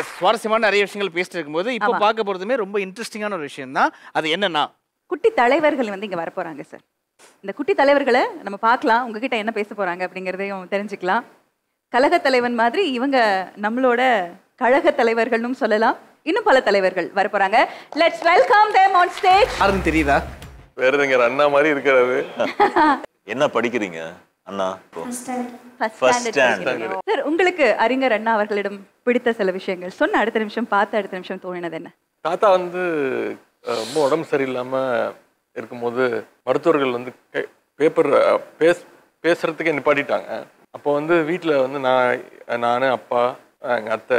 சுவாரஸ்யமான நிறைய விஷயங்கள் பேசிட்டு இருக்கும்போது இப்போ. பார்க்க போறதுமே ரொம்ப இன்ட்ரெஸ்டிங்கான ஒரு விஷயம் தான் அது என்னன்னா? குட்டி தலைவர்கள் வந்து இங்க வர போறாங்க சார் இந்த குட்டி தலைவர்களை நம்ம பார்க்கலாம். உங்ககிட்ட என்ன பேச போறாங்க அப்படிங்கறதையும் தெரிஞ்சுக்கலாம். கழக தலைவன் மாதிரி இவங்க நம்மளோட கழக தலைவர்கள்னு சொல்லலாம். இன்னும் பல தலைவர்கள் வர போறாங்க let's welcome them on stage யாருன்னு தெரியுதா? வேறுங்க அண்ணா மாதிரி இருக்கிறாரு. என்ன படிக்கிறீங்க? அண்ணா சார் உங்களுக்கு அறிஞர் அண்ணா அவர்களிடம் பிடித்த சில விஷயங்கள். சொன்ன அடுத்த நிமிஷம் பார்த்த அடுத்த நிமிஷம் தோணினது என்ன? தாத்தா வந்து ரொம்ப உடம்பு சரியில்லாம இருக்கும்போது மருத்துவர்கள் வந்து பேப்பர் பேச பேசுறதுக்கே நிப்பாட்டிட்டாங்க. அப்போ வந்து வீட்டில் வந்து நான் நான் அப்பா எங்கள் அத்தை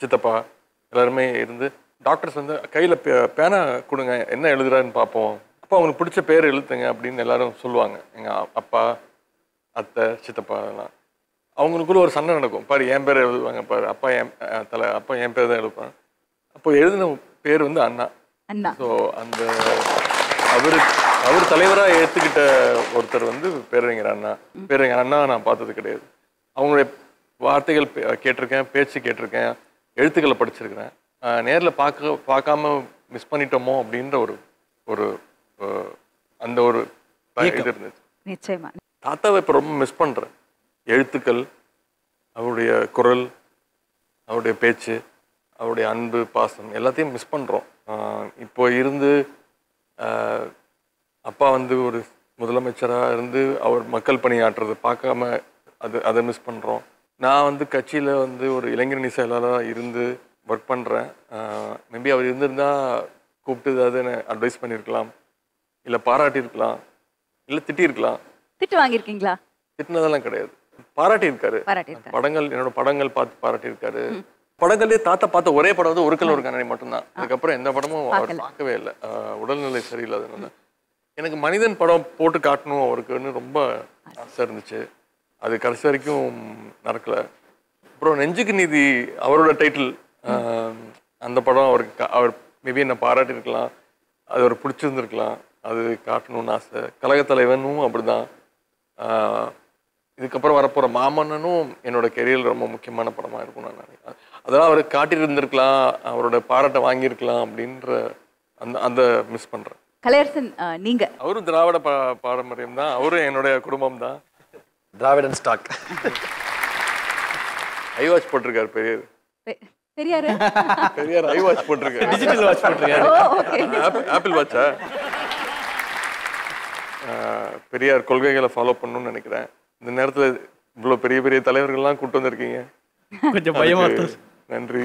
சித்தப்பா எல்லாருமே இருந்து டாக்டர்ஸ் வந்து கையில் பேனா கொடுங்க என்ன எழுதுறாருன்னு பார்ப்போம். அப்போ அவங்களுக்கு பிடிச்ச பேர் எழுத்துங்க அப்படின்னு எல்லாரும் சொல்லுவாங்க. எங்கள் அப்பா அத்தை சித்தப்பா அதெல்லாம் அவங்களுக்குள்ள ஒரு சண்டை நடக்கும். பாரு என் பேர் எழுதுவாங்க பாரு அப்பா என் தலை அப்பா என் பேர் தான் எழுதுவாங்க அப்போ எழுதின பேர் வந்து அண்ணா. அண்ணா. ஸோ அந்த அவரு அவர் தலைவராக ஏற்றுக்கிட்ட ஒருத்தர் வந்து பேரறிஞர் அண்ணா. பேரறிஞர் அண்ணா நான் பார்த்தது கிடையாது. அவங்களுடைய வார்த்தைகள் கேட்டிருக்கேன் பேச்சு கேட்டிருக்கேன் எழுத்துக்களை படிச்சிருக்கிறேன். நேரில் பார்க்க பார்க்காம மிஸ் பண்ணிட்டோமோ அப்படின்ற ஒரு ஒரு அந்த ஒரு இது இருந்துச்சு. நிச்சயமா. தாத்தாவை இப்போ ரொம்ப மிஸ் பண்ணுறேன் எழுத்துக்கள் அவருடைய குரல் அவருடைய பேச்சு அவருடைய அன்பு பாசம் எல்லாத்தையும் மிஸ் பண்ணுறோம் இப்போ இருந்து அப்பா வந்து ஒரு முதலமைச்சராக இருந்து அவர் மக்கள் பணியாற்றுறது பார்க்காம அது அதை மிஸ் பண்ணுறோம் நான் வந்து கட்சியில் வந்து ஒரு இளைஞரணி செயலாளராக இருந்து ஒர்க் பண்ணுறேன் மேபி அவர் இருந்திருந்தால் கூப்பிட்டு ஏதாவது அட்வைஸ் பண்ணியிருக்கலாம் இல்லை பாராட்டியிருக்கலாம். இல்லை திட்டியிருக்கலாம். திட்டு வாங்கியிருக்கீங்களா? திட்டினதெல்லாம் கிடையாது. பாராட்டி இருக்காரு பாராட்டியிருக்காரு. படங்கள் என்னோட படங்கள் பார்த்து பாராட்டி இருக்காரு படங்கள்லயே தாத்தா பார்த்த ஒரே படம் வந்து ஒரு கல் ஒரு கண்ணாடி மட்டும்தான். அதுக்கப்புறம் எந்த படமும் அவர். பார்க்கவே இல்லை. உடல்நிலை சரியில்லாதனால எனக்கு மனிதன் படம் போட்டு காட்டணும் அவருக்குன்னு ரொம்ப ஆசை இருந்துச்சு. அது கடைசி வரைக்கும் நடக்கல. அப்புறம் நெஞ்சுக்கு நீதி அவரோட டைட்டில் அந்த படம் அவருக்கு அவர் மேபி என்ன பாராட்டியிருக்கலாம். அது அவர் பிடிச்சிருந்துருக்கலாம். அது காட்டணும்னு ஆசை. கழகத் தலைவனும் அப்படிதான். இதுக்கப்புறம் வரப்போற மாமன்னனும் என்னோட கெரியர் ரொம்ப முக்கியமான படமா இருக்கும் நான் நினைக்கிறேன். அதெல்லாம் அவர் காட்டியிருந்திருக்கலாம் அவரோட பாராட்டை வாங்கியிருக்கலாம் அப்படின்ற அந்த அந்த மிஸ் பண்றேன். கலையரசன் அஹ், நீங்க? அவரும் திராவிட பா பாரம்பரியம் தான். அவரும் என்னுடைய குடும்பம் தான். திராவிடன் ஸ்டாக் ஐ வாட்ச் போட்டிருக்காரு பெரியர். பெரியாரு? பெரியார் ஐ வாட்ச் போட்டிருக்காரு. டிஜிட்டல் வாட்ச் போட்டிருக்காரு. ஆப்பிள் வாட்சா பெரியார் கொள்கைகளை ஃபாலோ பண்ணணும்னு நினைக்கிறேன். இந்த நேரத்துல இவ்வளவு பெரிய பெரிய தலைவர்கள்லாம் கூட்டு வந்திருக்கீங்க. கொஞ்சம் பயமா நன்றி.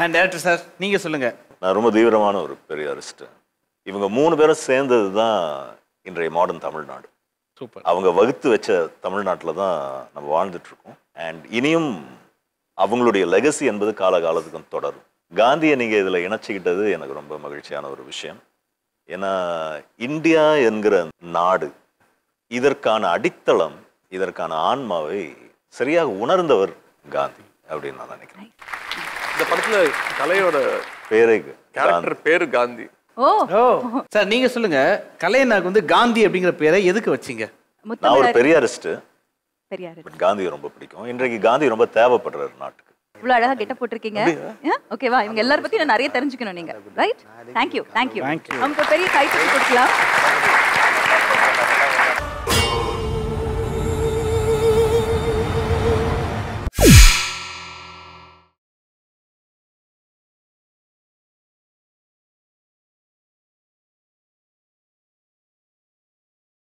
அண்ட் டேரக்டர் சார் நீங்க சொல்லுங்க. நான் ரொம்ப தீவிரமான ஒரு பெரியாரிஸ்ட். இவங்க மூணு பேரும் சேர்ந்தது தான் இன்றைய மாடர்ன் தமிழ்நாடு. சூப்பர் அவங்க வகுத்து வச்ச தமிழ்நாட்டில் தான் நம்ம வாழ்ந்துட்டு இருக்கோம். அண்ட் இனியும் அவங்களுடைய லெகசி என்பது காலகாலத்துக்கும் தொடரும். காந்தியை நீங்கள் இதில் இணைச்சிக்கிட்டது எனக்கு ரொம்ப மகிழ்ச்சியான ஒரு விஷயம். ஏன்னா இந்தியா என்கிற நாடு இதற்கான அடித்தளம் இதற்கான ஆன்மாவை சரியாக உணர்ந்தவர் காந்தி அப்படின்னு நான் நினைக்கிறேன். இந்த படத்துல கலையோட பேரே கேரக்டர் பேரு காந்தி. ஓ. சார் நீங்க சொல்லுங்க. கலையனாக்கு வந்து காந்தி அப்படிங்கிற பேரை எதுக்கு வச்சீங்க? நான் ஒரு பெரியாரிஸ்ட் காந்தியை ரொம்ப பிடிக்கும். இன்றைக்கு காந்தி ரொம்ப தேவைப்படுறாரு நாட்டுக்கு. இவ்வளவு அழகா கெட்ட போட்டிருக்கீங்க. ஓகேவா இவங்க எல்லாரும் பத்தி நான் நிறைய தெரிஞ்சுக்கணும் நீங்க. Right thank you thank you. நமக்கு பெரிய கைத்தறி கொடுக்கலாம்.